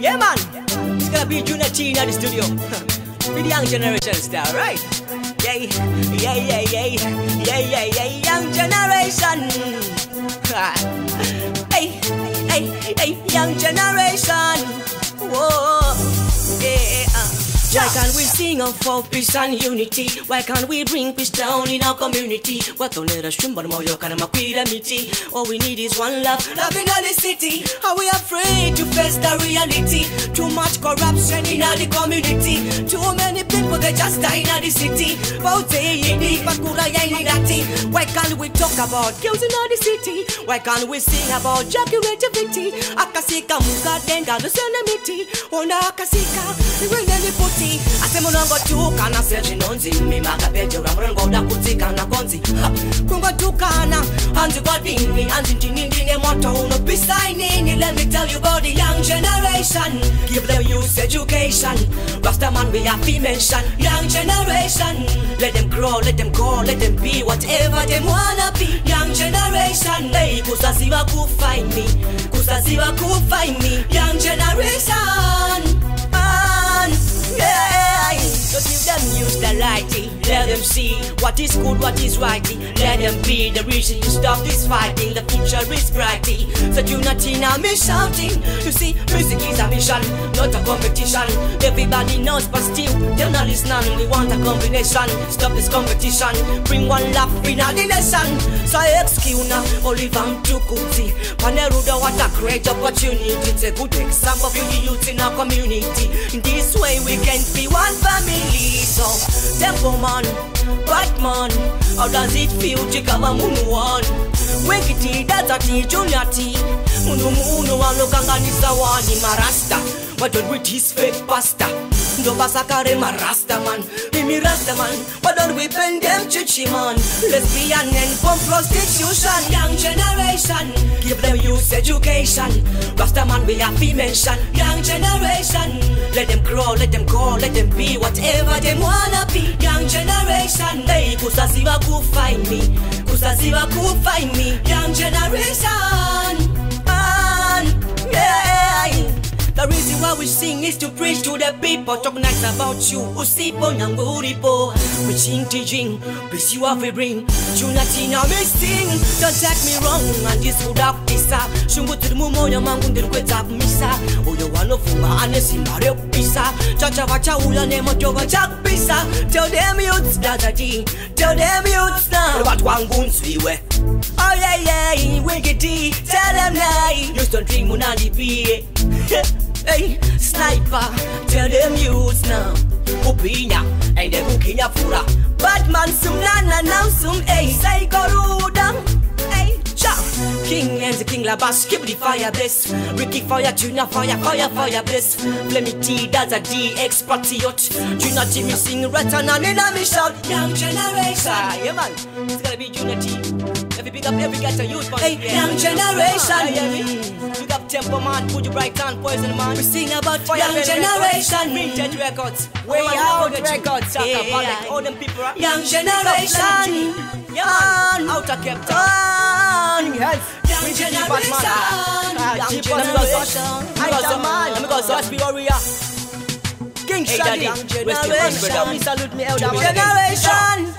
Yeah, man. It's gonna be Junior T in the studio. The young generation style, right? Yeah, yeah, yeah, yeah, yeah, yeah, yeah, young generation. hey, hey, hey, young generation. Whoa. Why can't we sing of for peace and unity? Why can't we bring peace down in our community? What on earth shrimp but moyo kana makwira miti? All we need is one love, love in all the city. Are we afraid to face the reality? Too much corruption in the community. Too many people they just die in the city. Why can't we talk about girls in the city? Why can't we sing about job creativity? Akasika muka denga no miti. Ona akasika iwene liputi. Ase munongo tukana searching onzi. Mima kabeje ramurengo da kutikana konzi. Ha, Kungo tukana hanzi kwa dini hanzi ntini ndine moto uno pisainini. Let me tell you about the young generation. Give them youth education. Rastaman we have to mention. Young generation. Let them grow, let them go, let them be whatever they wanna be. Young generation. Hey, kusaziwa kufind me. Kusaziwa kufind me. Young generation. Let them see what is good, what is right. Let them be the reason you stop this fighting. The future is bright. So do not now me shouting. You see, music is a mission, not a competition. Everybody knows, but still they're not listening. We want a combination. Stop this competition. Bring one laugh in a nation. So excuse now, Oliver Mtukudzi. Paneruda, what a great opportunity. It's a good example for the youth in our community. In this way, we can man, Batman, how does it feel to come a one? Wekiti, that's a tea, Junior T. Munu munu, wanokanganisa wani marasta. What don't with his fake pasta? Ndo basakare marasta man, mimi rasta man. Why don't we bend them chichi man? Lesbian and pump prostitution, young generation. Give them youth education. Rasta man we have to young generation. Let them grow, let them go, let them be whatever they wanna be. Young generation, hey, kusaziwa kufind me, kusaziwa kufind me. Young generation, man, yeah. The reason why we sing is to preach to the people, talk nice about you. Usipo nyangu uripo, we ching teaching, peace you have we bring. Junatina me sing, don't take me wrong, and this would have pisa. Shungu to the mumoya mangu ndirkweza misa. Uyo wanofuma anesi mare pisa. Chacha vacha uya nemo jova chak pisa. Tell them youths that I did, tell them youths now. What wangu nsiwe. Oh yeah yeah, wickedy, tell them now. You don't dream unani be. Hey, sniper, tell them youths now. Upinya, and then ukinya fura. Batman sum na na now sum hey, say goruda. Hey, cha. King and the king labas, keep the fire bliss. Ricky fire, Junior fire, fire, fire bliss. Flemmy T, that's a D, expatriate. Junior me sing right and on in a me shout. Young generation. Ah, yeah man, it's gonna be Junior T. Every big up, every ghetto youth. man. Hey, young generation. Ah. Big up Tempo man, put you right hand, poison man. We sing about Fire young generation. Vintage Records, Way Out Records, Saka, Yeah. Balek, all them people. Young generation. Yeah, man. Out of Cape Town. Yes. Young generation. Ah, Young G Batman. Let me go, generation. Let me go, so. Let me go, so. Let's be warrior. King Shadi. Daddy. Rest in peace, brother. Generation. Me salute me elder. Generation.